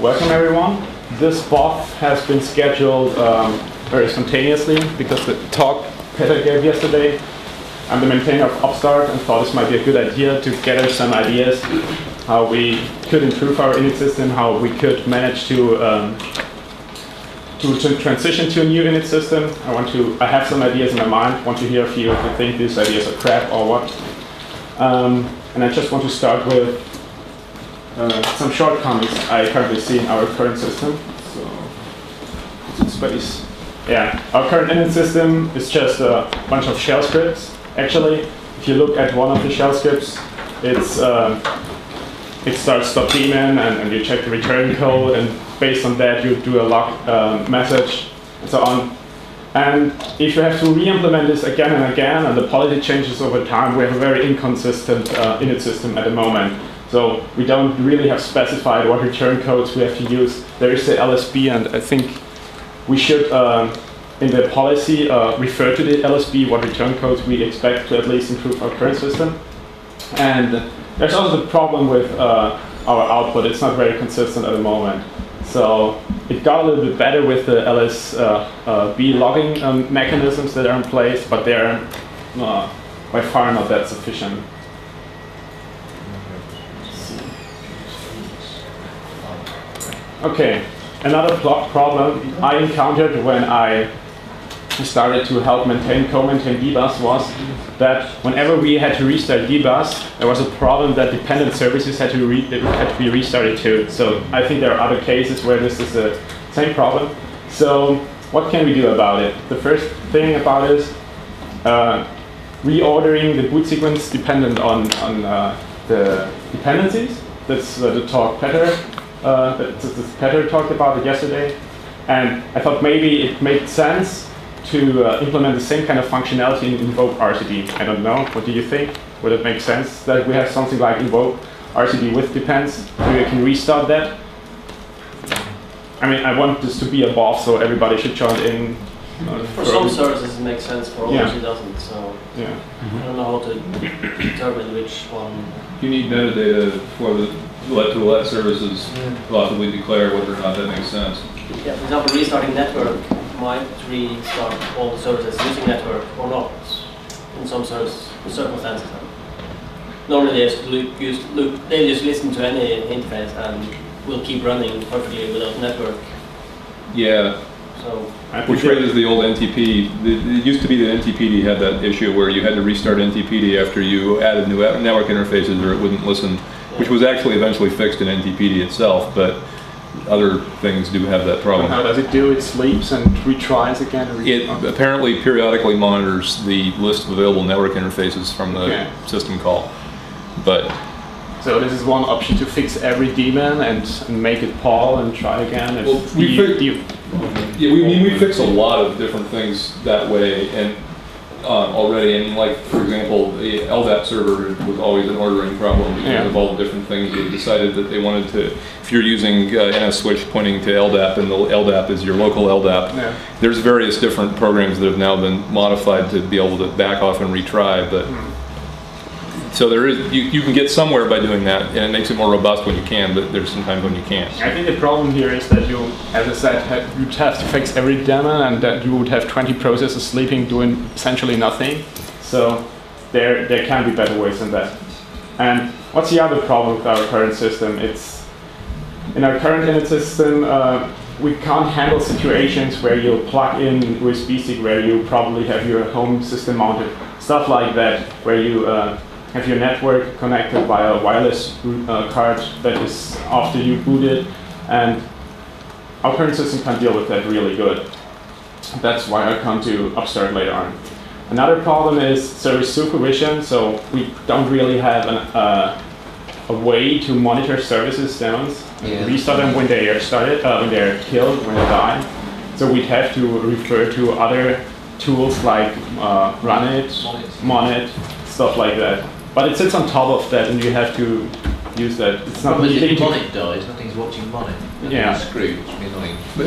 welcome everyone. This BOF has been scheduled um, very spontaneously because the talk Peter gave yesterday, I'm the maintainer of Upstart and thought this might be a good idea to gather some ideas how we could improve our init system, how we could manage to um, to, transition to a new init system. I want to, I have some ideas in my mind, want to hear a few if you think these ideas are crap or what. Um, and I just want to start with uh, some shortcomings I currently see in our current system. So, space. Yeah, our current init system is just a bunch of shell scripts. Actually, if you look at one of the shell scripts, it's uh, it starts daemon and, and you check the return code and based on that you do a log uh, message and so on. And if you have to re-implement this again and again and the policy changes over time, we have a very inconsistent uh, init system at the moment. So we don't really have specified what return codes we have to use. There is the LSB and I think we should, uh, in the policy, uh, refer to the LSB, what return codes we expect to at least improve our current system. And there's also the problem with uh, our output. It's not very consistent at the moment. So it got a little bit better with the LSB uh, uh, logging um, mechanisms that are in place, but they're uh, by far not that sufficient. Okay, another problem I encountered when I started to help maintain, co-maintain dbus was that whenever we had to restart dbus, there was a problem that dependent services had to, had to be restarted too. So I think there are other cases where this is the same problem. So what can we do about it? The first thing about it is uh, reordering the boot sequence dependent on, on uh, the dependencies. That's uh, the talk Peter, uh, that, that Peter talked about it yesterday. And I thought maybe it made sense to uh, implement the same kind of functionality in invoke RCD. I don't know. What do you think? Would it make sense that we have something like invoke RCD with depends? Maybe I can restart that. I mean, I want this to be a BOF, so everybody should join in. Uh, for some services, it makes sense. For others, yeah. it doesn't. So yeah. I don't know how to determine which one. You need metadata for the let to let services yeah. possibly declare whether or not that makes sense. Yeah, for example, restarting network might restart all the services using network or not in some circumstances. Normally they just look, use, look, they just listen to any interface and will keep running perfectly without network. Yeah. So which raises the old NTP. It used to be that NTPD had that issue where you had to restart NTPD after you added new network interfaces or it wouldn't listen, yeah. Which was actually eventually fixed in NTPD itself. But other things do have that problem. How does it do? It sleeps and retries again? it apparently periodically monitors the list of available network interfaces from the okay. system call. But so this is one option to fix every daemon and, and make it poll and try again. well, we, fi- yeah, we, we fix a lot of different things that way, and um, already. And like, for example, the LDAP server was always an ordering problem because yeah. of all the different things. They decided that they wanted to, if you're using uh, NS switch pointing to LDAP and the LDAP is your local LDAP, yeah. there's various different programs that have now been modified to be able to back off and retry. But mm. So there is you, you can get somewhere by doing that, and it makes it more robust when you can. But there's sometimes when you can't. I think the problem here is that you, as I said, have, you'd have to fix every daemon, and that you would have 20 processes sleeping doing essentially nothing. So there there can be better ways than that. And what's the other problem with our current system? It's in our current init system. Uh, we can't handle situations where you plug in USB stick where you probably have your home system mounted, stuff like that, where you uh, have your network connected via a wireless uh, card that is after you boot it. and our current system can deal with that really good. That's why I come to Upstart later on. Another problem is service supervision, so we don't really have an, uh, a way to monitor services demos yeah. restart them when they are started, uh, when they're killed, when they die. So we'd have to refer to other tools like uh, Runit, Monit, stuff like that. But it sits on top of that, and you have to use that. It's not really if Monit dies, nothing's watching Monit. Yeah. Screwed, which would be annoying. But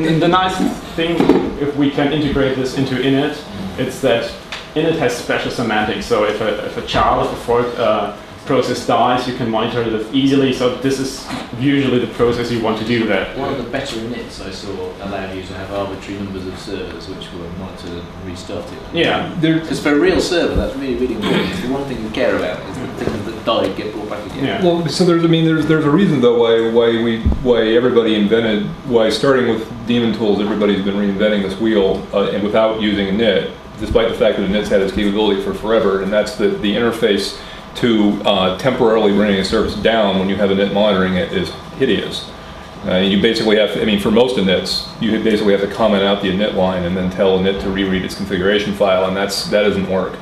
and the nice thing, if we can integrate this into init, it's that init has special semantics. So if a, if a child, if a fork uh, process dies, you can monitor it easily. So this is usually the process you want to do that. One of the better inits I saw allowed you to have arbitrary numbers of servers which were monitored and restarted. Yeah, Because for a real server, that's really, really important. The one thing we care about is the things that died get brought back again. yeah. Well, so there's, I mean, there's, there's a reason though why, why we, why everybody invented, why starting with daemon tools, everybody's been reinventing this wheel, uh, and without using a NIT, despite the fact that a NIT's had its capability for forever, and that's the, the interface to, uh, temporarily bringing a service down when you have a NIT monitoring it is hideous. Uh, you basically have, to, I mean, for most inits, you basically have to comment out the init line and then tell init to reread its configuration file, and that's that doesn't work.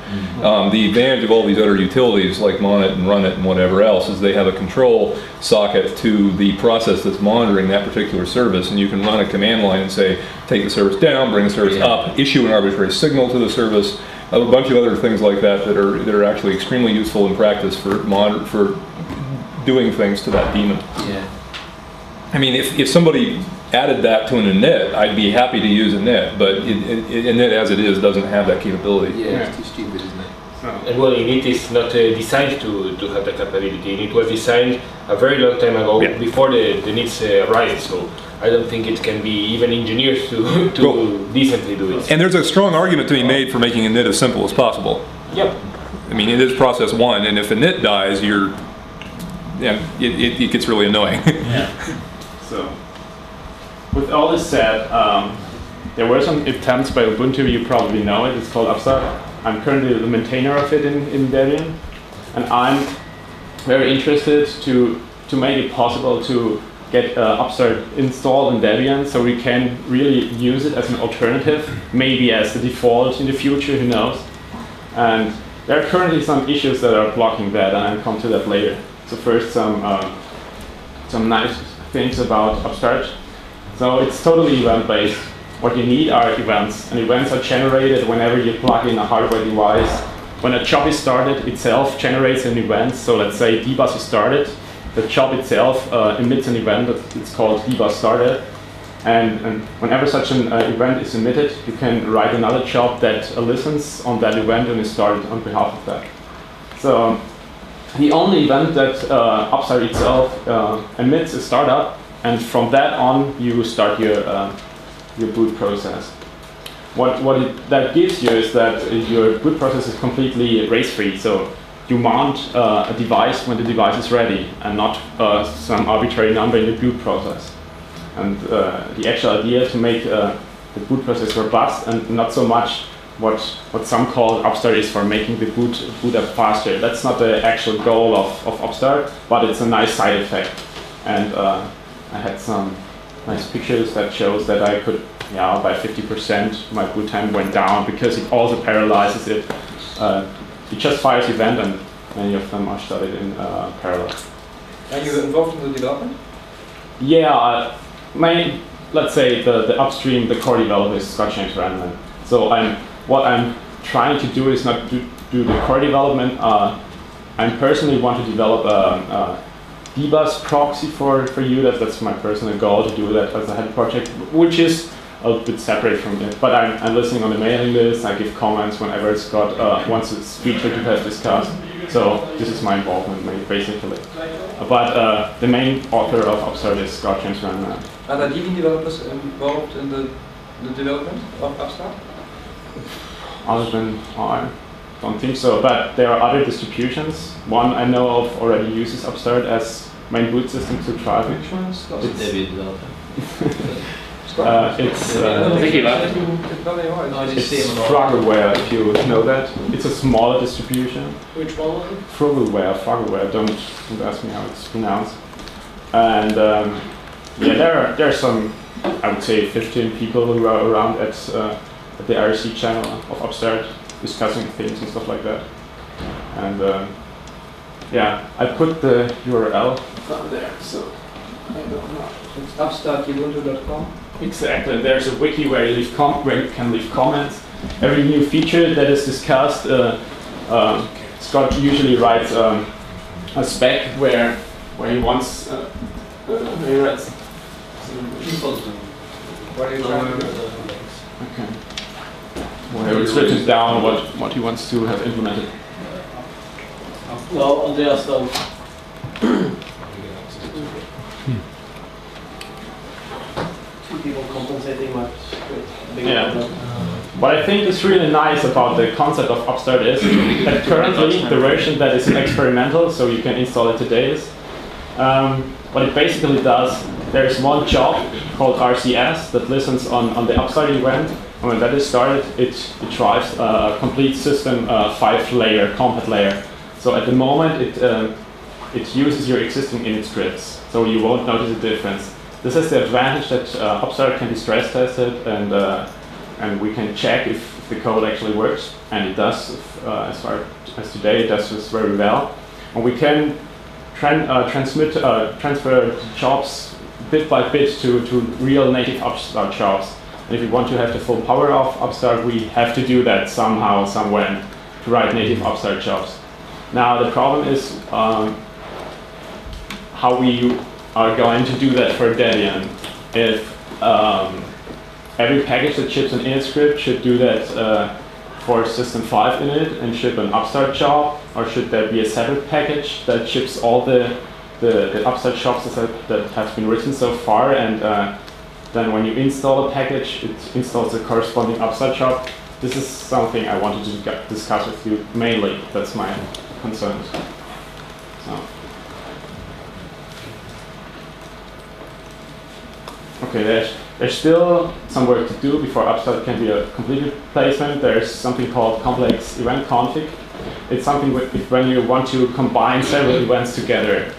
Um, the advantage of all these other utilities like Monit and Runit and whatever else is they have a control socket to the process that's monitoring that particular service, and you can run a command line and say, take the service down, bring the service Yeah. up, issue an arbitrary signal to the service, a bunch of other things like that that are that are actually extremely useful in practice for mon- for doing things to that daemon. Yeah. I mean, if, if somebody added that to an init, I'd be happy to use init, but it, it, init as it is doesn't have that capability. Yeah, it's too stupid, isn't it? So, And well, init is not uh, designed to, to have the capability. It was designed a very long time ago, Yeah. before the, the needs uh, arrived. So I don't think it can be even engineers to, to Well- decently do it. And there's a strong argument to be made for making init as simple as possible. Yep. I mean, it is process one, and if init dies, you're, yeah, it, it, it gets really annoying. Yeah. So with all this said, um, there were some attempts by Ubuntu. You probably know it. It's called Upstart. I'm currently the maintainer of it in, in Debian, and I'm very interested to to make it possible to get uh, Upstart installed in Debian, so we can really use it as an alternative, maybe as the default in the future. Who knows? And there are currently some issues that are blocking that, and I'll come to that later. So first, some uh, some nice things about Upstart. So it's totally event-based. What you need are events, and events are generated whenever you plug in a hardware device. When a job is started, itself generates an event. So let's say dbus is started. The job itself uh, emits an event. that- It's called dbus started. And, and whenever such an uh, event is emitted, you can write another job that uh, listens on that event and is started on behalf of that. So the only event that uh, Upstart itself uh, emits is startup, and from that on you start your uh, your boot process. What what it, that gives you is that your boot process is completely race free. So you mount uh, a device when the device is ready, and not uh, some arbitrary number in the boot process. And uh, the actual idea to make uh, the boot process robust and not so much what what some call Upstart is for making the boot boot up faster. That's not the actual goal of, of Upstart, but it's a nice side effect. And uh, I had some nice pictures that shows that I could, yeah, by 50% my boot time went down because it also paralyzes it. Uh, it just fires event and many of them are started in uh, parallel. Are you involved in the development? Yeah, uh, my let's say the, the upstream, the core developer is Scott James Remnant. So I'm what I'm trying to do is not do, do the core development. Uh, I personally want to develop a, a dbus proxy for, for you. That, that's my personal goal to do that as a head project, which is a little bit separate from it. But I'm, I'm listening on the mailing list. I give comments whenever Scott uh, once it's feature to have discussed. So this is my involvement, basically. But uh, the main author of Upstart is Scott James Remnant. Are there Debian developers involved in the, the development of Upstart? Other than I don't think so, but there are other distributions. One I know of already uses Upstart as main boot system to drive it. Which one? It's- Debian developer. Scott? Uh, it's I uh, think Thank you, it's- Matt. it's not anymore. No, I It's- just see him a lot. Frugalware, if you know that. It's a smaller distribution. Which one was it? Frugalware, Frugalware, don't, don't ask me how it's pronounced. And um, yeah, there are, there are some, I would say, 15 people who are around at, uh, at the IRC channel of Upstart discussing things and stuff like that. And um, yeah, I put the URL down there, so I don't know. It's upstartubuntu.com. Exactly. There's a wiki where you leave where you can leave comments. Every new feature that is discussed, uh, um, Scott usually writes um, a spec where where he wants. Uh, uh, he writes. Okay. Where it's written down what what he wants to have implemented. No, Andreas don't. Two people compensating much. Big Yeah. problem. What I think is really nice about the concept of Upstart is that currently the version that is experimental, so you can install it today, is um, what it basically does. There is one job called RCS that listens on, on the Upstart event, and when that is started, it, it drives a complete system uh, five-layer compat layer. So at the moment, it um, it uses your existing init scripts, so you won't notice a difference. This has the advantage that uh, Upstart can be stress tested and uh, and we can check if the code actually works, and it does. Uh, as far as today, it does this very well, and we can tran- uh, transmit uh, transfer jobs bit by bit to, to real native Upstart jobs. And if we want to have the full power of Upstart, we have to do that somehow, somewhere, to write native Upstart jobs. Now the problem is um, how we are going to do that for Debian. If um, every package that ships an init script should do that uh, for System 5 init and ship an Upstart job, or should there be a separate package that ships all the, the, the Upstart jobs that, that have been written so far, and uh, then when you install a package, it installs the corresponding Upstart job. This is something I wanted to discuss with you mainly. That's my concern. So. Okay, there's, there's still some work to do before Upstart can be a complete replacement. There's something called complex event config. It's something with, when you want to combine several events together,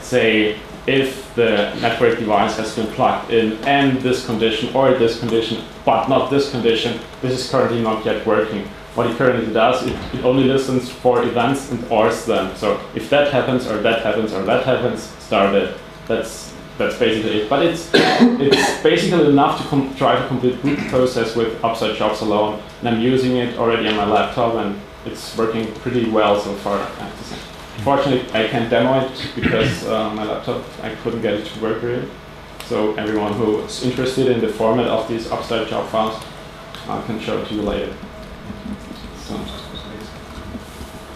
say if the network device has been plugged in and this condition or this condition, but not this condition, this is currently not yet working. What it currently does, it, it only listens for events and ORs them. So if that happens or that happens or that happens, start it. That's that's basically it. But it's it's basically enough to com- drive a complete boot process with Upstart jobs alone. And I'm using it already on my laptop, and it's working pretty well so far. To say. Fortunately, I can't demo it because uh, my laptop I couldn't get it to work really. So everyone who is interested in the format of these Upstart job files, I can show it to you later. So.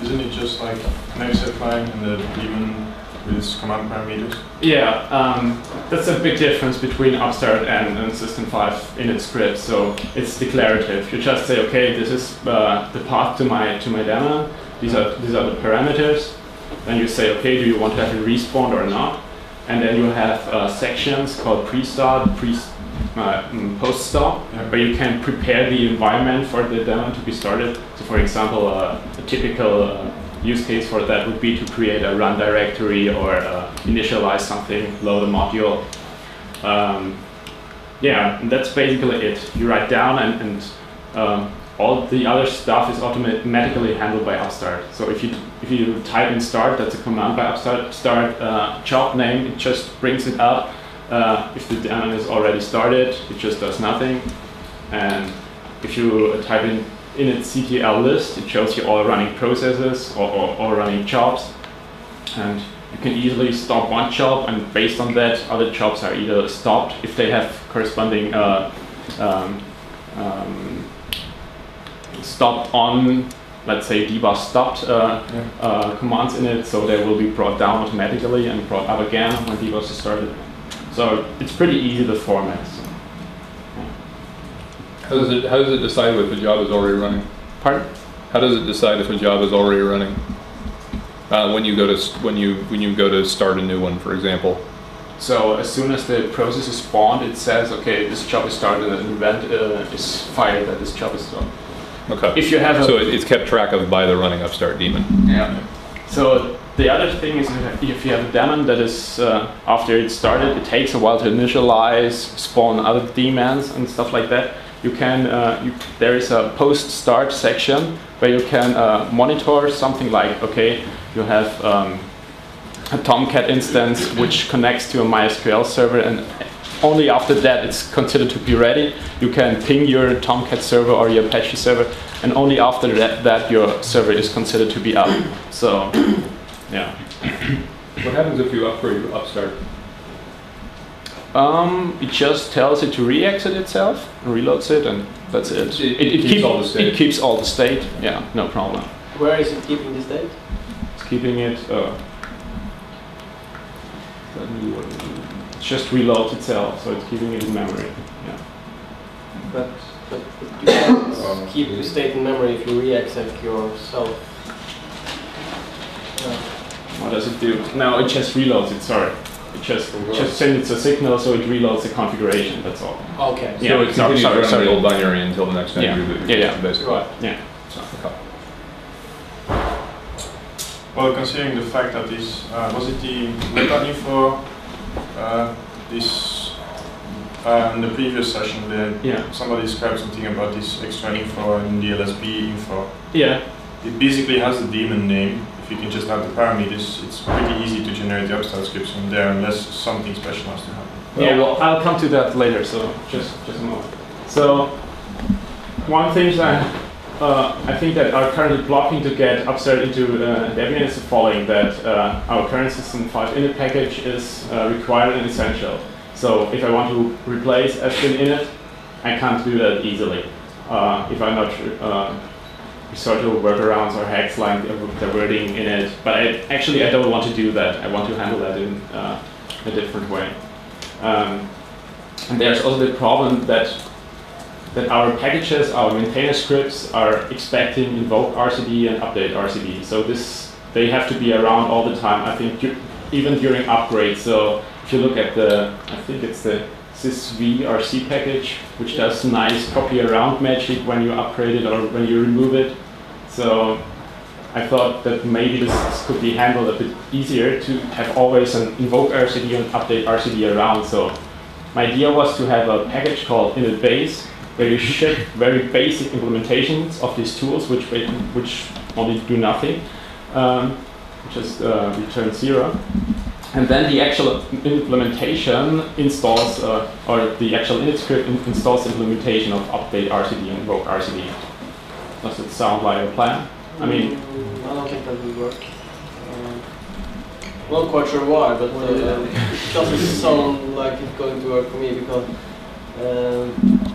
Isn't it just like an exit line and the daemon with its command parameters? Yeah, um, that's a big difference between Upstart and, and System 5 in its script. So it's declarative. You just say, okay, this is uh, the path to my to my daemon. These are these are the parameters. Then you say, okay, do you want to have it respawned or not? And then you have uh, sections called pre-start, pre uh, mm, post-stop, Yeah. where you can prepare the environment for the daemon to be started. So, for example, uh, a typical uh, use case for that would be to create a run directory or uh, initialize something, load a module. Um, yeah, that's basically it. You write down and, and um, all the other stuff is automatically handled by Upstart. So if you if you type in start, that's a command by Upstart. Start uh, job name, it just brings it up. Uh, if the daemon is already started, it just does nothing. And if you type in initctl list, it shows you all running processes or, or all running jobs. And you can easily stop one job, and based on that, other jobs are either stopped if they have corresponding uh, um, um, stopped on, let's say, dbus stopped uh, Yeah. uh, commands in it, so they will be brought down automatically and brought up again when dbus is started. So it's pretty easy to format. So. How does it, how does it decide if a job is already running? Pardon? How does it decide if a job is already running? Uh, when you go to, when you, when you go to start a new one, for example? So as soon as the process is spawned, it says, okay, this job is started, and an event uh, is fired that this job is done. Okay. If you have a So it's kept track of by the running upstart daemon. Yeah. So the other thing is if you have a daemon that is uh, after it started, it takes a while to initialize, spawn other daemons and stuff like that. You can uh, you, there is a post start section where you can uh, monitor something like okay, you have um, a Tomcat instance which connects to a MySQL server and only after that it's considered to be ready. You can ping your Tomcat server or your Apache server and only after that, that your server is considered to be up. So, yeah. What happens if you upgrade upstart? Um, it just tells it to re-exec itself, reloads it, and that's it. It- it keeps all the state. It keeps all the state. Yeah, no problem. Where is it keeping the state? It's keeping it. Uh, it just reloads itself, so it's keeping it in memory. Yeah. But, but you can't keep the state in memory if you re-exec yourself. What does it do? No, it just reloads it. Sorry, it just just sends a signal, so it reloads the configuration. That's all. okay. So Yeah, it continues sorry, running sorry. the old binary until the next time Yeah. you reboot. Yeah, yeah. Basically. Right. Yeah. Okay. Well, considering the fact that this, uh, was it the meta info, uh, this, uh, in the previous session, the, Yeah. somebody described something about this extra info in the LSB info. Yeah. It basically has the daemon name. If you can just add the parameters, it's pretty easy to generate the upstart scripts from there unless something special has to happen. Yeah, well, I'll come to that later, so just, just a moment. So, one thing that uh, I think that are currently blocking to get Upstart into uh, Debian is the following, that uh, our current System 5 init package is uh, required and essential. So if I want to replace sbin init, I can't do that easily. Uh, if I'm not uh, of workarounds or hacks like the wording in it, but I, actually I don't want to do that. I want to handle that in uh, a different way. Um, and there's also the problem that that our packages, our maintainer scripts are expecting invoke RCD and update RCD. So this they have to be around all the time. I think du- even during upgrades. So if you look at the, I think it's the sysvrc package, which does nice copy around magic when you upgrade it or when you remove it. So I thought that maybe this could be handled a bit easier to have always an invoke RCD and update RCD around. So my idea was to have a package called init base where you ship very basic implementations of these tools which which only do nothing, um, just uh, return zero. And then the actual implementation installs, uh, or the actual init script in- installs the implementation of update RCD and invoke RCD. Does it sound like a plan? I mean, Mm, I don't think that will work. Um, not quite sure why, but uh, it doesn't sound like it's going to work for me because um,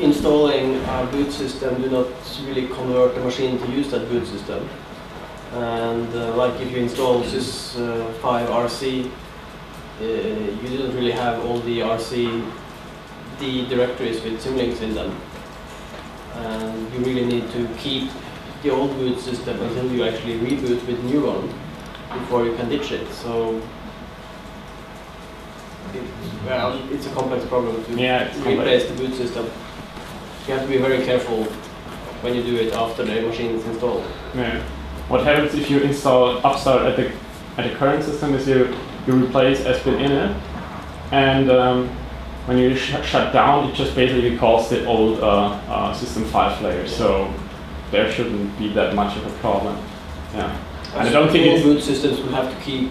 installing a boot system do not really convert the machine to use that boot system. And uh, like if you install sys uh, 5 RC, uh, you don't really have all the RC D directories with symlinks in them. And you really need to keep the old boot system until you actually reboot with new one before you can ditch it. So, it, well, it's a complex problem to Yeah, replace the boot system. You have to be very careful when you do it after the machine is installed. Yeah. What happens if you install Upstart at the at the current system is you you replace sbin init, and um, when you sh- shut down, it just basically calls the old uh, uh, System 5 layer. So there shouldn't be that much of a problem. Yeah. And I don't think all boot systems will have to keep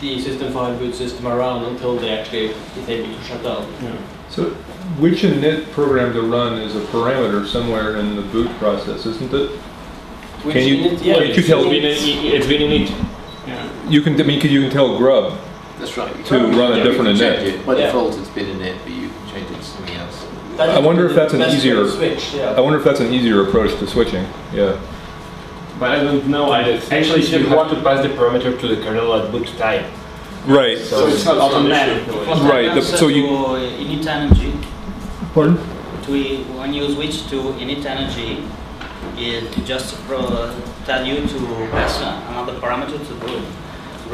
the System 5 boot system around until they actually is able to shut down. yeah. So which init program to run is a parameter somewhere in the boot process, isn't it? Which Can you- init- yeah, can you tell It's been, a- it's been in it. yeah. You can, I mean, you can tell Grub That's right. To run a yeah, you different init. By default, it's been init, I wonder if that's an easier- Switch, yeah. I wonder if that's an easier approach to switching, yeah. But I don't know. I Actually, actually you you want to pass the parameter to the kernel at boot time. Right. so it's not automatic. Right, the- so you- To initng, Pardon? to when you switch to initng, it just pro- tell you to pass another parameter to boot.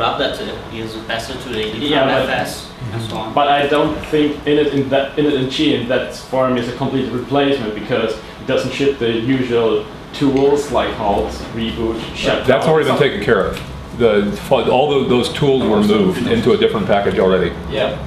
Grab that is passed to the init Yeah, from but- FS and so on. But I don't think init in that initng in that form is a complete replacement because it doesn't ship the usual tools like halt, reboot, shutdown. That's already been taken care of. The, all tho- those tools were moved into a different package already. Yeah,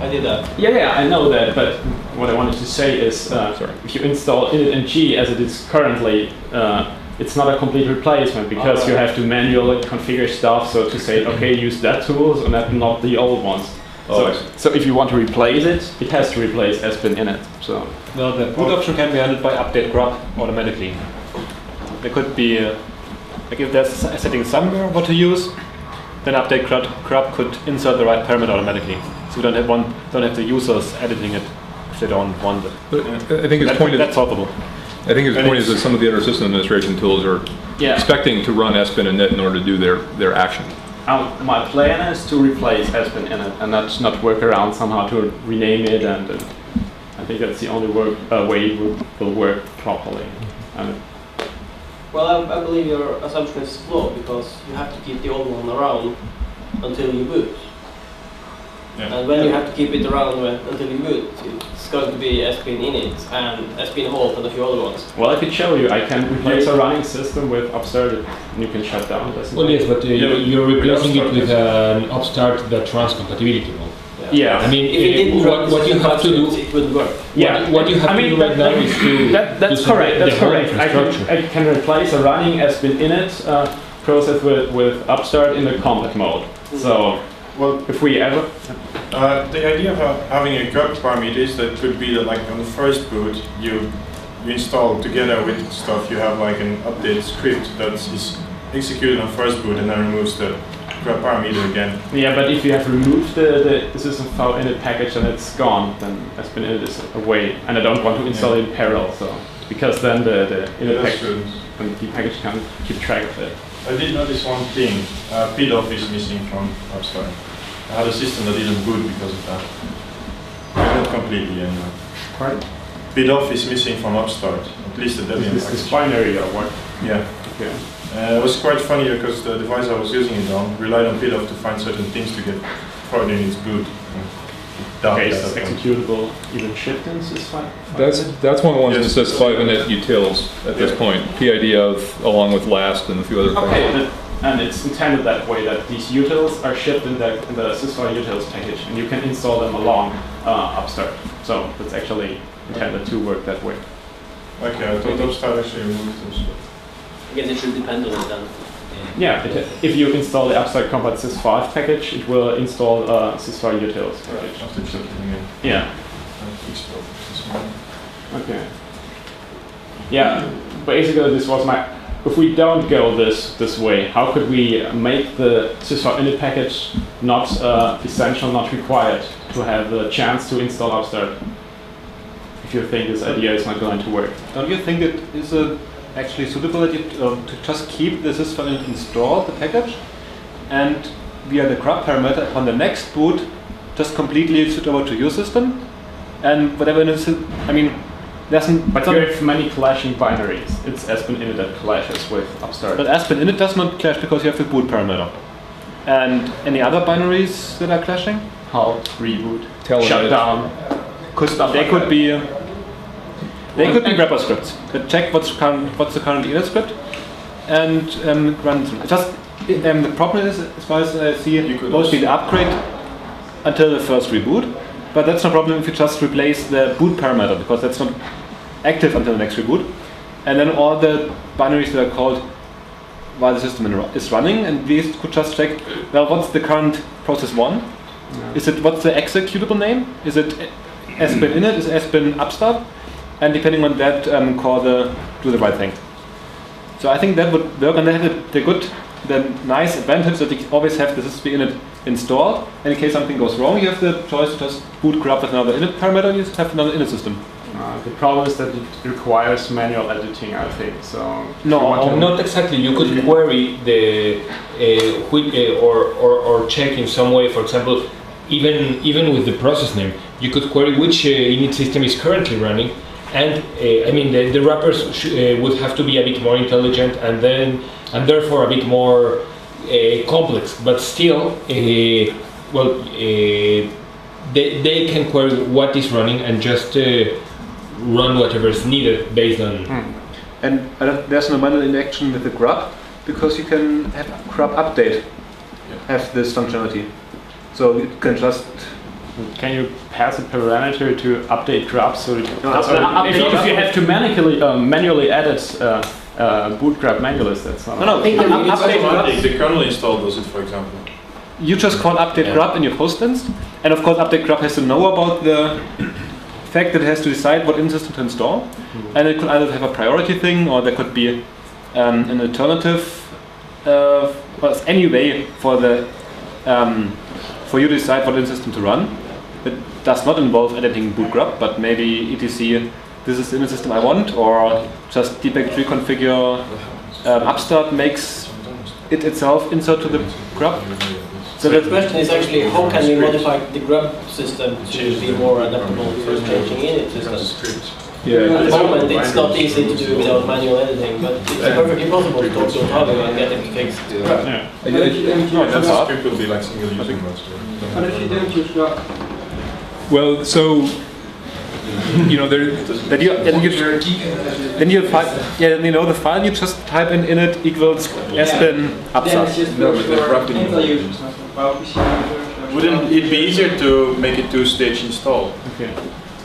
I did that. Yeah, yeah, I know that, but what I wanted to say is, uh, Sorry. if you install initng as it is currently, uh, it's not a complete replacement because you have to manually configure stuff. So to say, okay, use that tools and that, not the old ones. Oh, so, so if you want to replace it, it has to replace sbin init. So Well, the boot option can be handled by update grub automatically. There could be, uh, like if there's a setting somewhere what to use, then update grub, grub could insert the right parameter automatically. So we don't have one, don't have the users editing it if they don't want it. But I think his That- point is, That's solvable. I think his And point is that some of the other system administration tools are Yeah. expecting to run SBIN and NIT in order to do their, their action. Um, my plan is to replace sbin init and not, not work around somehow to rename it and uh, I think that's the only work, uh, way it will, will work properly. And Well, I, I believe your assumption is flawed because you have to keep the old one around until you boot. Yeah. And when you have to keep it around until you boot, it's going to be sbin init and sbin halt and a few other ones. well, I could show you, I can replace a running system with Upstart and you can shut down. doesn't Well, yes, but uh, Yeah, you're replacing it with is- an upstart that runs compatibility mode. Yeah. I mean, If it uh, didn't what, what you have to do, it wouldn't work. Yeah. what, what you have I mean, to do right now is to That, that's to separate correct. That's the correct. I can. I can replace a running sbin init uh, process with, with Upstart in the compat mode. So Well, if we ever, uh, the idea of ha- having a grub parameters that could be that like on the first boot, you, you install together with stuff, you have like an update script that is executed on first boot and then removes the grub parameter again. yeah, but if you have removed the, the system file in init package and it's gone, then sbin init is away, and I don't want to install it in parallel. So because then the, the init Yeah, package and the package can't keep track of it. I did notice one thing, uh, pidof is missing from Upstart. I had a system that didn't boot because of that. Not completely anyway. Pardon? pidof is missing from Upstart, at least the Is Debian this, this binary or what? Yeah. Okay. Uh, it was quite funny because the device I was using it on relied on pidof to find certain things to get further in its boot. Down Okay, that is point. executable even shift ins is fine. That's, that's one of the ones that Yes. says five init utils at this point. PID of, along with last and a few other things. Okay, but, and it's intended that way that these utils are shipped in the, in the sysfile utils package, and you can install them along uh, Upstart. So it's actually intended to work that way. Okay, I thought Upstart actually removed those. I guess it should depend on it then. Yeah, it, if you install the Upstart Compat sys5 package, it will install uh, sysfile utils package. After. Yeah. I fixed all this. Okay. Yeah, basically this was my. If we don't go this this way, how could we make the sys5 init package not uh, essential, not required to have the chance to install Upstart? If you think this idea is not going to work. Don't you think it is uh, actually suitable that you, uh, to just keep the sysfile installed, the package, and via the grub parameter upon the next boot, just completely switch over to your system, and whatever it is, I mean, there's n- But some- you have many clashing binaries. It's sbin init that clashes with Upstart. But sbin init does not clash because you have the boot parameter. And any other binaries that are clashing? halt, reboot, Tell shut it. down. Could, Stuff they like could that. be uh, they could be wrapper scripts that check what's current what's the current init script and um, run through. Just um, the problem is, as far as I see, You could mostly the upgrade until the first reboot. But that's no problem if you just replace the boot parameter because that's not active until the next reboot. And then all the binaries that are called while the system is running, and these could just check, well, what's the current process one? Is it what's the executable name? Is it sbin init? Is sbin upstart? And depending on that, um, call the do the right thing. So I think that would work, and they have the, good, the nice advantage that you always have the system init installed. And in case something goes wrong, you have the choice to just boot grub with another init parameter. You just have another init system. Uh, the problem is that it requires manual editing, I think. So No, you Oh, not exactly. You could query the uh, uh, or, or or check in some way. For example, even even with the process name, you could query which uh, init system is currently running. And uh, I mean, the, the wrappers sh- uh, would have to be a bit more intelligent, and then and therefore a bit more uh, complex. But still, uh, well, uh, they they can query what is running and just uh, run whatever is needed based on. And uh, there's no manual interaction with the grub because you can have grub update have this functionality. So you can just Can you pass a parameter to update grub so it No, so update if, you, if you have to manually um, manually edit uh, uh, boot grub manually, that's not. no no think up- that update grub. The kernel install does it, for example. You just call update Yeah. grub in your host instance, and of course update grub has to know about the fact that it has to decide what in system to install, and it could either have a priority thing or there could be um, an alternative. Uh, well, any way for the um, for you to decide what in system to run. It does not involve editing boot grub, but maybe etc this is the image system I want, or just debug reconfigure um, upstart makes it itself insert to the grub. So the question is actually how can we modify the grub system to be more adaptable to changing init systems? At the moment, it's not easy to do without manual editing, but it's perfectly possible to talk to Otavio and get it fixed. Yeah. And if you don't That's grub, script will be like single using mode. and if you don't use grub, Well, so you know, there, then you then you then you fi- yeah, then you know the file you just type in init equals sbin then just No, works but the for grub didn't Intel work. users, not for PowerPC users. or Wouldn't it be easier to make it two-stage install? Okay.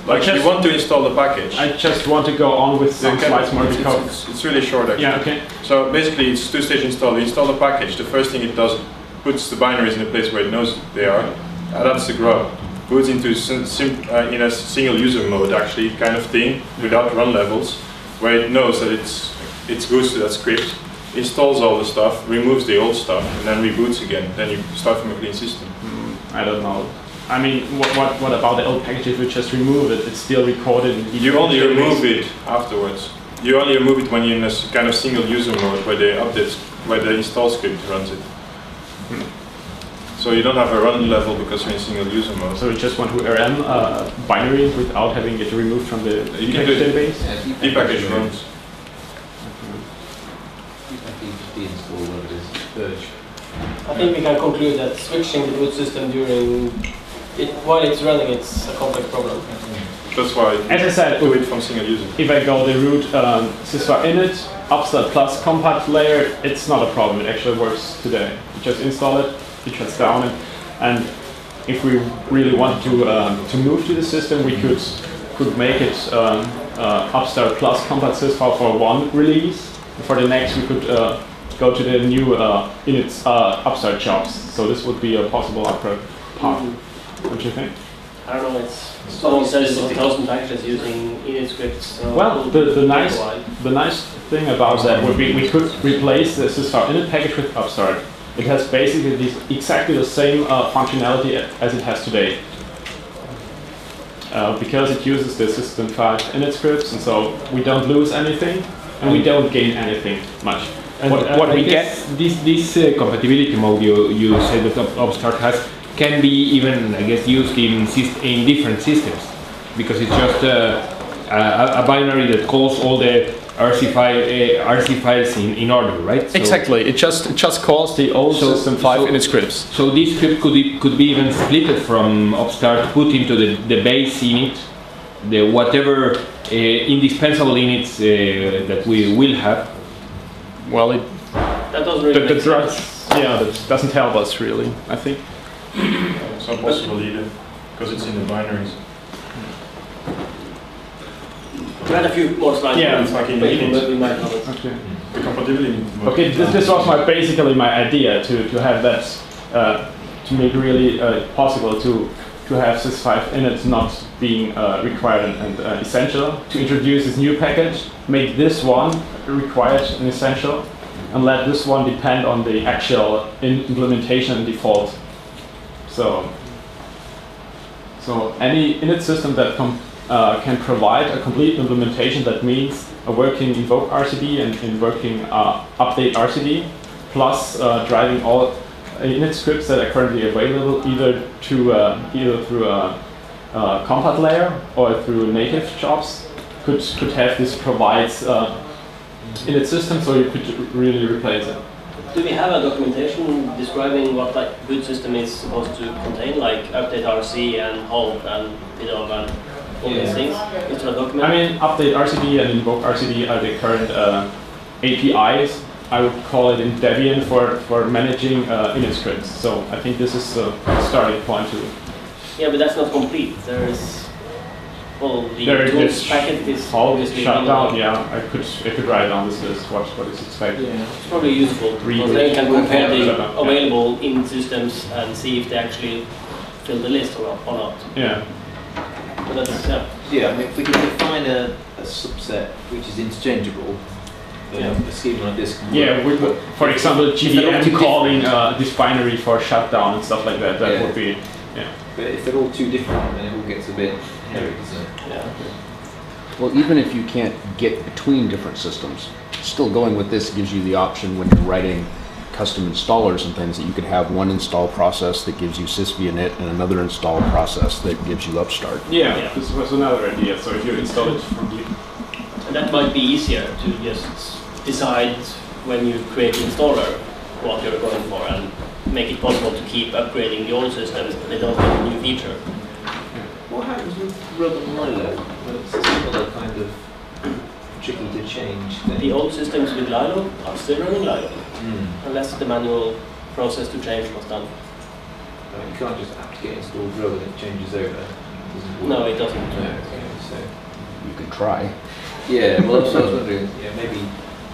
Like Just- you want to install the package. I just want to go on with You some can- slides more it's, because. it's, it's really short actually. Yeah, okay. So basically it's two-stage install. You install the package. The first thing it does, puts the binaries in a place where it knows they are. Uh, that's the grub. Boots into uh, in a single user mode actually kind of thing without run levels, where it knows that it's it's goes to that script, installs all the stuff, removes the old stuff, and then reboots again. Then you start from a clean system. Hmm, I don't know. I mean, what, what, what about the old package? If we just remove it, it's still recorded. in You only remove it afterwards. You only remove it when you're in a kind of single user mode where the updates, where the install script runs it. So you don't have a run level because you're in single user mode. So we just want to RM uh, binary without having it removed from the You can do package database. The package runs. deinstall whatever it is, purge. I think we can conclude that switching the boot system during it, while it's running, it's a complex problem. That's why As I said, do it from single user. if I go the root um, sysvar init, upstart plus compat layer, it's not a problem. It actually works today. You just install it, it shuts down, and, and if we really want to um, to move to the system, we could could make it um, uh, upstart plus compat sysvar for one release. For the next, we could uh, go to the new uh, init uh, upstart jobs. So this would be a possible upgrade path. What do you think? I don't know, it's someone says it's a thousand packages using init scripts. so Well, the- the nice- The nice thing about that would be we could replace the sysvar init package with upstart. It has basically this, exactly the same uh, functionality as it has today. Uh, because it uses the system 5 init scripts, and so we don't lose anything, and we don't gain anything much. And What- uh, what we get... this this uh, compatibility mode you, you said that Upstart has can be even I guess used in in different systems because it's just uh, a, a binary that calls all the RC file uh, RC files in, in order, right? So- Exactly. It just it just calls the old So- system 5 so- init scripts. So this script could be, could be even split from Upstart, put into the, the base init, the whatever uh, indispensable inits uh, that we will have. Well, it That doesn't really the, the make drug, sense. yeah, that doesn't help us really. I think. It's not possible either because it's in the binaries. We had a few more slides. Yeah, it's like in but we might have. Okay. The compatibility. Okay, this, this was my basically my idea to, to have that uh, to make really uh, possible to to have sys5 init not being uh, required and, and uh, essential. To introduce this new package, make this one required and essential, and let this one depend on the actual in implementation default. So so any init system that com- uh, can provide a complete implementation that means a working invoke RCD and, and working uh, update RCD, plus uh, driving all init scripts that are currently available either to uh, either through a, a compat layer or through native jobs, could could have this provides uh, init system, so you could really replace it. Do we have a documentation describing what like boot system is supposed to contain, like update RC and hold and pidof and all these Yeah. things? Is there a document? I mean, update RCD and invoke RCD are the current uh, APIs. I would call it in Debian for, for managing uh, init scripts. So I think this is a starting point to. yeah, but that's not complete. There is well, the There tools is packet is All obviously shut down. Yeah, I could I could write down this list. What what is expected. Yeah, It's probably useful Read because then you can compare the Yeah. available in systems and see if they actually fill the list or, or not. Yeah. But that's yeah. Yeah, I mean, if we can define a, a subset which is interchangeable, then Yeah. a schema like this can Yeah. work. We, for example, if they're GVM calling uh, this binary for shutdown and stuff like that. That Yeah. would be. Yeah. But if they're all too different, then it all gets a bit hairy, doesn't it? Yeah. Well, even if you can't get between different systems, still going with this gives you the option when you're writing custom installers and things that you could have one install process that gives you sysvinit and another install process that gives you upstart. Yeah, Yeah. this was another idea. So if you install it from the And that might be easier to just decide when you create the installer what you're going for and make it possible to keep upgrading the old systems, but they don't get a new feature. What happens with Grub and Lilo? Well, it's a similar kind of tricky to change thing. The old systems with Lilo are still running Lilo, Hmm. unless the manual process to change was done. I mean, you can't just apt-get install Grub and it changes over. It. No, it doesn't. No, okay, so. You could try. Yeah, well, that's what I was wondering. Yeah, maybe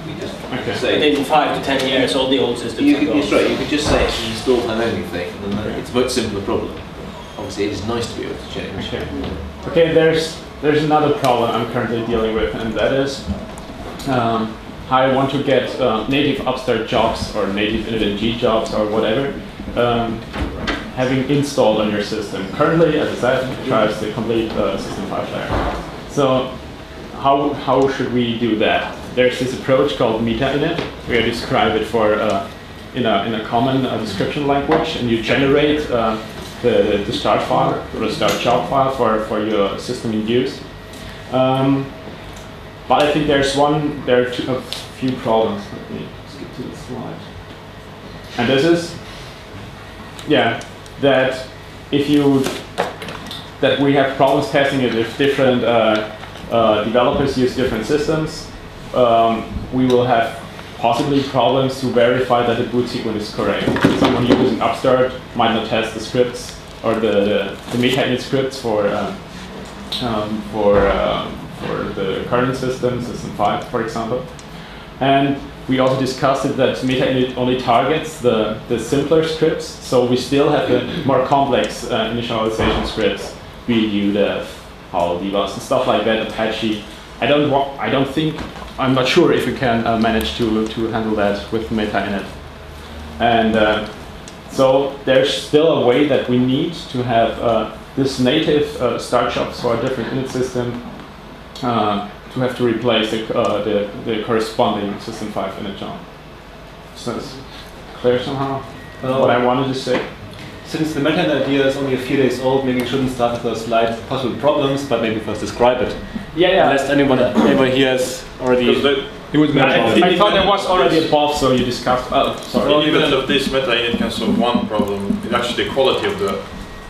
we just Okay. say. But in five to ten years, all the old systems You are could, gone. that's right, you could just say it's an install time only thing, and then it's a much simpler problem. Obviously, it is nice to be able to change. Okay. Okay, there's there's another problem I'm currently dealing with, and that is um, how I want to get uh, native Upstart jobs or native InitNG jobs or whatever um, having installed on your system. Currently, as I said, drives the complete uh, system file share. So how how should we do that? There's this approach called meta-init, where you describe it for uh, in a in a common uh, description language, and you generate uh, the, the start file or the start job file for, for your system in use. Um, but I think there's one, there are two, a few problems. Let me skip to the slide. And this is, yeah, that if you, that we have problems testing it if different uh, uh, developers use different systems, um, we will have possibly problems to verify that the boot sequence is correct. Someone using Upstart might not test the scripts or the, the, the meta-init scripts for, uh, um, for, uh, for the current system, System 5, for example. And we also discussed it that meta-init only targets the, the simpler scripts, so we still have the more complex uh, initialization scripts, be udev, DBus, and stuff like that, Apache. I don't, I don't think I'm not sure if we can uh, manage to, to handle that with meta init. And uh, so there's still a way that we need to have uh, this native uh, start jobs for a different init system uh, to have to replace the, uh, the, the corresponding system 5 init job. So it's clear somehow what I wanted to say? Since the meta idea is only a few days old, maybe we shouldn't start with those slide possible problems, but maybe first describe it. Yeah, yeah. Unless anyone, anyone here has already. Because the, It was I, mentioned. I thought there was already a BoF, so you discussed. Oh, sorry. the independent of this meta init can solve one problem. It's actually the quality of the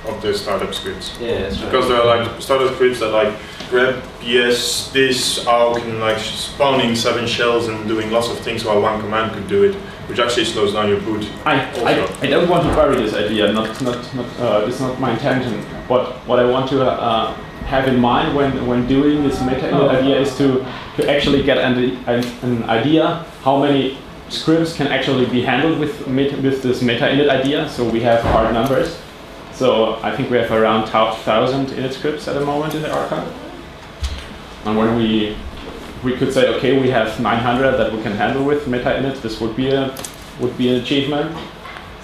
of the startup scripts. Yeah, that's right. Because there are like startup scripts that like grab yes this out and like spawning seven shells and doing lots of things while one command could do it, which actually slows down your boot. I, I, I don't want to bury this idea. Not not not. Uh, it's not my intention. But what I want to uh, have in mind when when doing this meta Oh. idea is to to actually get an, an, an idea how many scripts can actually be handled with with this meta init idea. So we have hard numbers. So I think we have around thousand init scripts at the moment in the archive. And when we we could say, okay, we have 900 that we can handle with meta init. This would be a would be an achievement.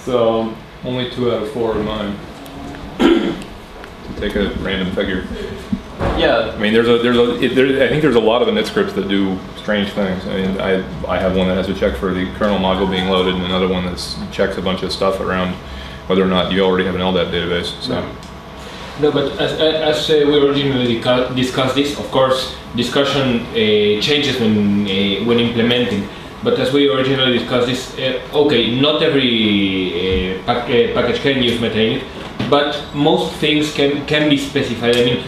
So Only two out of four are mine. Take a random figure. yeah, I mean, there's a there's a it, there, I think there's a lot of init scripts that do strange things. I mean, I I have one that has to check for the kernel module being loaded, and another one that checks a bunch of stuff around whether or not you already have an LDAP database. So. No, but as, as uh, we originally discussed this, of course, discussion uh, changes when uh, when implementing. But as we originally discussed this, uh, okay, not every uh, pack, uh, package can use metainit, but most things can can be specified. I mean,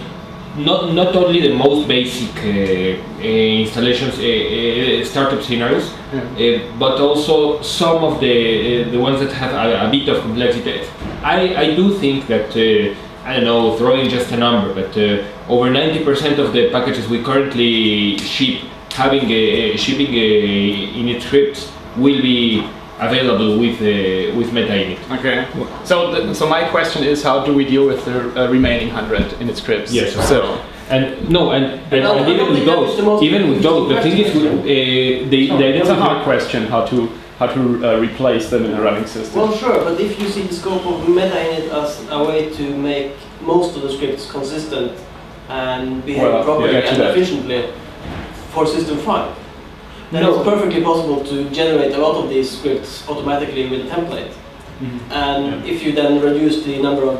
not not only the most basic uh, uh, installations, uh, uh, startup scenarios, uh, but also some of the uh, the ones that have a, a bit of complexity. I, I do think that uh, I don't know, throwing just a number, but uh, over 90% of the packages we currently ship having a, shipping a init scripts will be available with uh, with meta-init. okay. So th- so my question is, how do we deal with the uh, remaining hundred init scripts? Yes, of So And no, and, and, No, and even with those, the even with those, the thing is, with, uh, they, they it's a hard question how to how to uh, replace them in a running system. Well, sure, but if you see the scope of meta init as a way to make most of the scripts consistent and behave Well, properly yeah, and that. efficiently for System 5. Then No. it's perfectly possible to generate a lot of these scripts automatically with a template. Mm-hmm. And if you then reduce the number of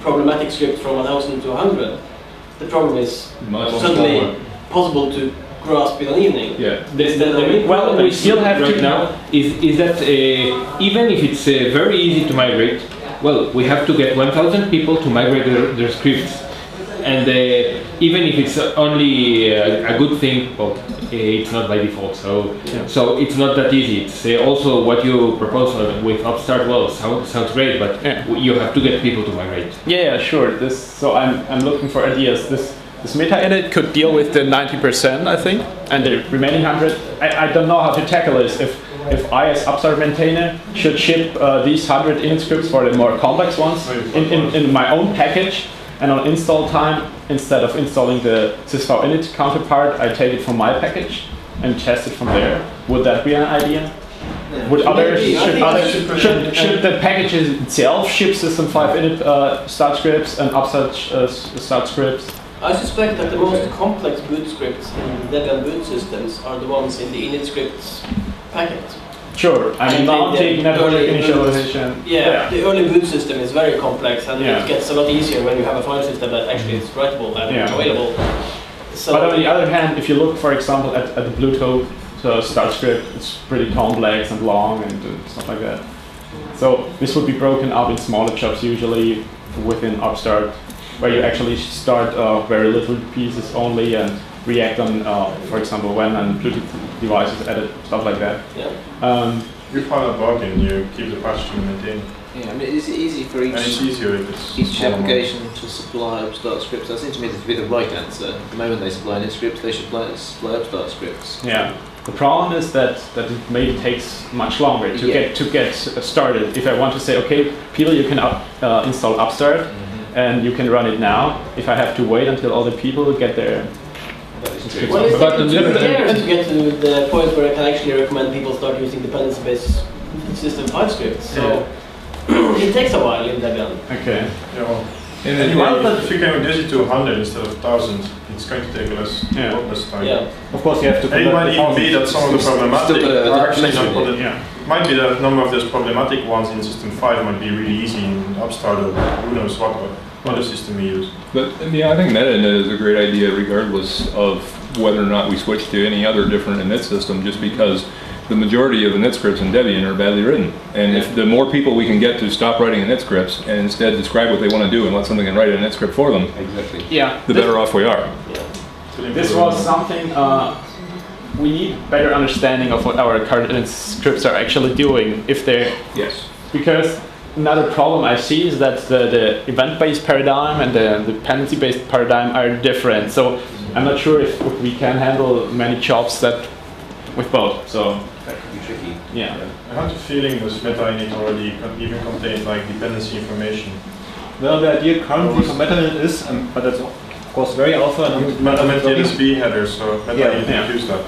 problematic scripts from 1000 to 100, the problem is Much suddenly smaller. possible to grasp in an evening. Yeah. The, the, the main problem we still have right now is, is that uh, even if it's uh, very easy to migrate, well, we have to get 1,000 people to migrate their, their scripts. And uh, even if it's only a, a good thing, well, it's not by default. So, so it's not that easy. It's also what you propose with Upstart. Well, sounds sounds great, but Yeah. you have to get people to migrate. Yeah, yeah, sure. This so I'm I'm looking for ideas. This this meta init could deal with the 90%, I think, and the remaining 100. I, I don't know how to tackle this. If if I as Upstart maintainer should ship uh, these 100 init scripts for the more complex ones in, in, in my own package and on install time instead of installing the sysv init counterpart, I take it from my package and test it from there. Would that be an idea? Would others. Should others should should, should, the packages itself ship System 5 init uh, start scripts and upstart uh, start scripts? I suspect that the most complex boot scripts in Debian boot systems are the ones in the init scripts packet. Sure, I mean the- mounting, network early initialization. Yeah, the early boot system is very complex and Yeah. it gets a lot easier when you have a file system that actually is writable and Yeah. available. So But on the other hand, if you look, for example, at, at the Bluetooth uh, start script, it's pretty complex and long and uh, stuff like that. So this would be broken up in smaller jobs, usually within Upstart, where you actually start uh, very little pieces only and react on, uh, for example, when and Bluetooth devices edit, stuff like that. Yeah. Um, You find a bug and you keep the patch to maintain. Yeah, I mean, it's easy for each And it's easier if it's each smaller. application to supply upstart scripts. That seems to me to be the right answer. The moment they supply init scripts, they should supply, supply upstart scripts. Yeah. The problem is that, that it maybe takes much longer to Yeah. get to get started. If I want to say, okay, people, you can up, uh, install Upstart and you can run it now. If I have to wait until all the people get their That is true. Well, it's But taken on the two other hand- years to get to the point where I can actually recommend people start using dependency-based system 5 scripts. So it takes a while in Debian. Okay. Yeah, well, And anyway, then, if you can reduce it to 100 instead of 1000, it's going to take less, Yeah. less time. Yeah. Of course, you have to And it might even be that some of the problematic Still, uh, are actually not problem- Yeah. Might be that number of those problematic ones in System 5 might be really easy in Upstart or who knows what other system we use. but yeah, I think MetaInit is a great idea regardless of whether or not we switch to any other different init system, just because the majority of init scripts in Debian are badly written. And if the more people we can get to stop writing init scripts and instead describe what they want to do and let something can write an init script for them, Exactly. Yeah. the This- better off we are. This was something uh, we need better understanding of what our current init scripts are actually doing. If they're Yes. because another problem I see is that the, the event-based paradigm and the dependency-based paradigm are different. So I'm not sure if, if we can handle many jobs that with both. So That could be tricky. yeah. I had the feeling this meta-init already con- even contained like dependency information. Well, the idea currently for MetaInit is, um, but that's of course very alpha and Meta meant the LSB header, so meta-init Yeah. use that.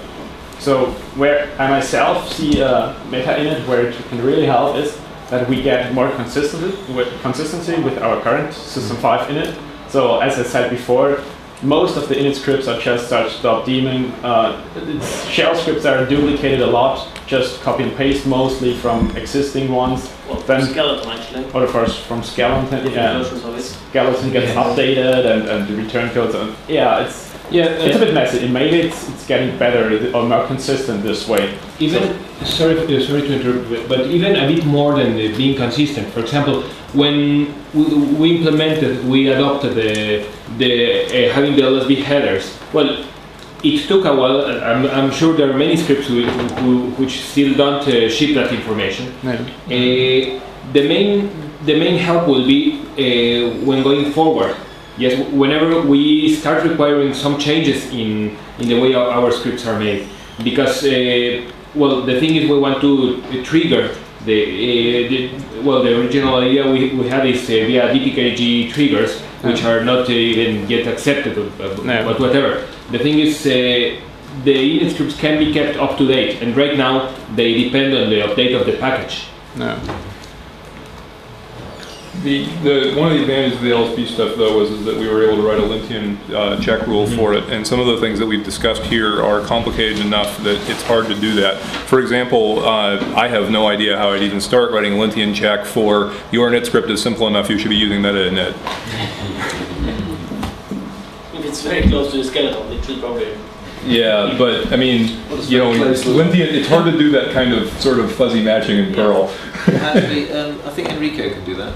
So where I myself see uh, meta init where it can really help is that we get more consistency with consistency with our current system 5 init. So as I said before, most of the init scripts are just start-stop-daemon. Uh, it's- shell scripts are duplicated a lot, just copy and paste mostly from existing ones, Well, Then- skeleton actually. or first from skeleton. Yeah, versions of it. skeleton gets updated and, and the return codes. And, yeah, it's Yeah, it's a bit messy. And maybe it's it's getting better or more consistent this way. even sorry uh, sorry to interrupt but even a bit more than uh, being consistent. For example when we, we implemented we adopted the the uh, having the lsb headers. Well it took a while. I'm, I'm sure there are many scripts who, who, which still don't uh, ship that information. Uh, the main the main help will be uh, when going forward yes whenever we start requiring some changes in in the way our, our scripts are made because uh, well the thing is we want to uh, trigger the, uh, the well the original idea we, we had is uh, via dpkg triggers which are not uh, even yet accepted No. but whatever the thing is uh, the init scripts can be kept up to date and right now they depend on the update of the package No. The, the, one of the advantages of the LSB stuff though was is that we were able to write a Lintian uh, check rule for it. And some of the things that we've discussed here are complicated enough that it's hard to do that. For example, uh, I have no idea how I'd even start writing a Lintian check for your init script is simple enough, you should be using meta init. If it's very close to the skeleton, it should probably. Yeah, but I mean, What you know, very close look? Lintian, it's hard to do that kind of sort of fuzzy matching in Perl. Actually, um, I think Enrico can do that.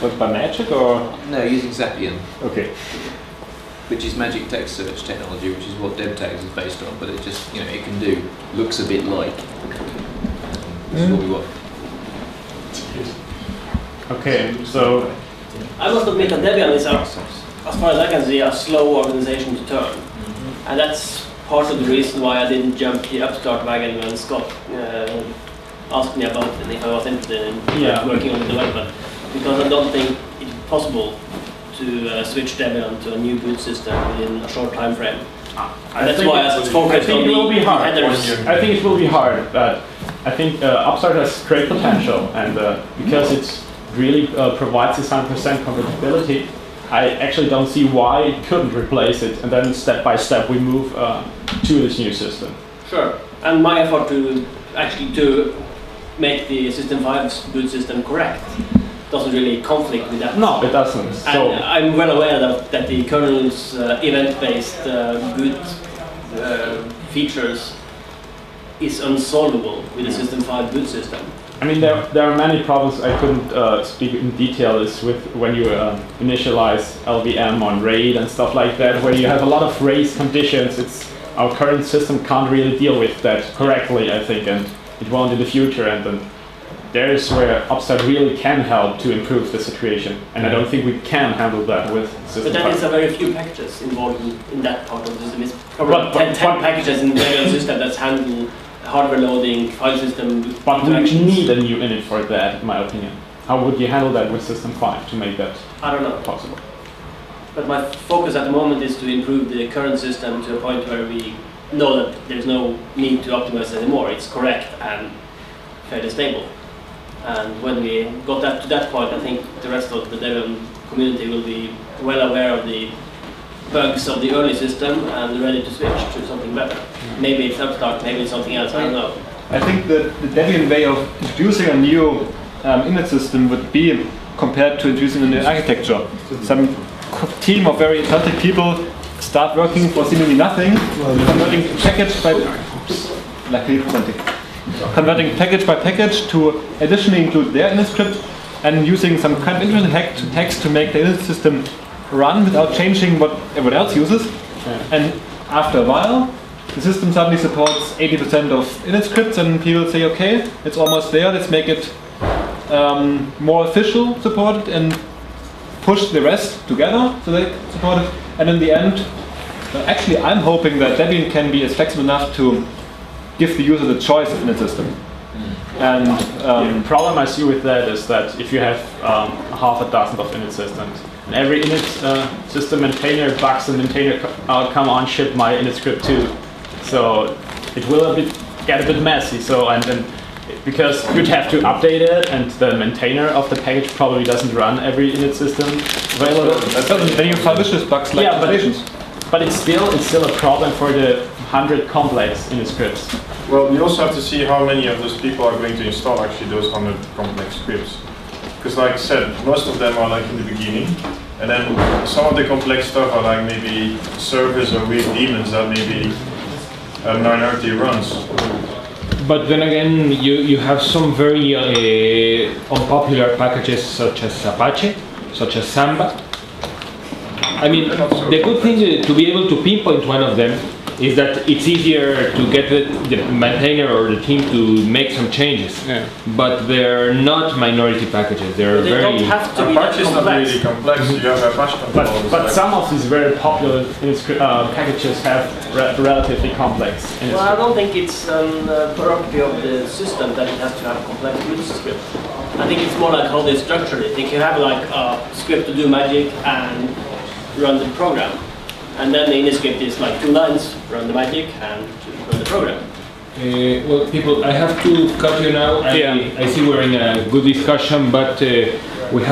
But by magic or? No, using Xapian, Okay. which is magic text search technology, which is what debtags is based on, but it just, you know, it can do, looks a bit like. This is what we want. Okay, so I must admit that Debian is, a, as far as I can see, a slow organization to turn. And that's part of the reason why I didn't jump the Upstart wagon when Scott uh, asked me about it, if I was interested in Yeah. working on the development. Because I don't think it's possible to uh, switch Debian to a new boot system in a short time frame. I That's think why it- I was focused on the will be hard. headers. I think it will be hard, but I think uh, Upstart has great potential, and uh, because it really uh, provides this 100% compatibility, I actually don't see why it couldn't replace it, and then step by step we move uh, to this new system. Sure. And my effort to actually to make the System 5's boot system correct doesn't really conflict with that. No, it doesn't. So And I'm well aware that, that the kernel's uh, event-based uh, boot uh, features is unsolvable with the System 5 boot system. I mean, there, there are many problems I couldn't uh, speak in detail is with when you uh, initialize LVM on RAID and stuff like that, where you have a lot of race conditions. It's our current system can't really deal with that correctly, I think, and it won't in the future. And then there's where Upstart really can help to improve the situation. And I don't think we can handle that with But System that is 5. a very few packages involved in, in that part of the system. It's probably But- but- 10, 10 but- packages in the Debian system that's handle hardware loading, file system But we need a new init for that, in my opinion. How would you handle that with System 5 to make that I don't know. possible? But my focus at the moment is to improve the current system to a point where we know that there's no need to optimize anymore. It's correct and fairly stable. And when we got that to that point, I think the rest of the Debian community will be well aware of the bugs of the early system and ready to switch to something better. Maybe it's Upstart, maybe it's something else, I don't know. I think that the Debian way of introducing a new um, init system would be compared to introducing a new architecture. Some team of very talented people start working for seemingly nothing, converting package by luckily plenty. converting package by package to additionally include their init script and using some kind of interesting hack to, hacks to make the init system run without changing what everyone else uses. And after a while, the system suddenly supports 80% of init scripts and people say, okay, it's almost there, let's make it um, more official supported and push the rest together so they support it. And in the end, actually I'm hoping that Debian can be as flexible enough to give the user the choice in the system. And um, the problem I see with that is that if you have um, half a dozen of init systems, and every init uh, system maintainer bugs the maintainer, uh, come on, ship my init script too. So it will a bit, get a bit messy. So and then because you'd have to update it, and the maintainer of the package probably doesn't run every init system available. then you find vicious bugs like Yeah, but-. But it's still it's still a problem for the hundred complex in the scripts. Well, you also have to see how many of those people are going to install actually those 100 complex scripts. Because like I said, most of them are like in the beginning, and then some of the complex stuff are like maybe servers or weird daemons that maybe a minority runs. But then again, you, you have some very uh, unpopular packages such as Apache, such as Samba. I mean, the good thing uh, to be able to pinpoint one of them is that it's easier to get the, the maintainer or the team to make some changes. Yeah. But they're not minority packages. They're They very. don't have to be that Apache is not complex. really complex, you have Apache But, but like- some of these very popular uh, packages have re- relatively complex init Well, I don't think it's a uh, prerogative of the system that it has to have complex root script. I think it's more like how they structure it. They can have like a script to do magic and run the program. And then the init script is like two lines, run the magic and run the program. Uh, well, people, I have to cut you now. I, Yeah. I see we're in a good discussion, but uh, we have